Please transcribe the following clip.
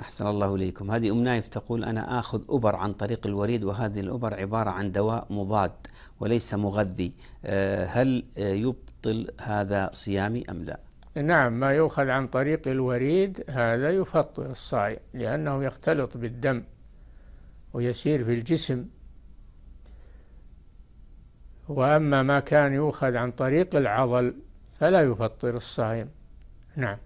أحسن الله إليكم. هذه أم نايف تقول أنا آخذ أبر عن طريق الوريد وهذه الأبر عبارة عن دواء مضاد وليس مغذي. آه، هل يبطل هذا صيامي أم لا؟ نعم ما يؤخذ عن طريق الوريد هذا يفطر الصائم لأنه يختلط بالدم ويسير في الجسم. وأما ما كان يؤخذ عن طريق العضل فلا يفطر الصائم. نعم.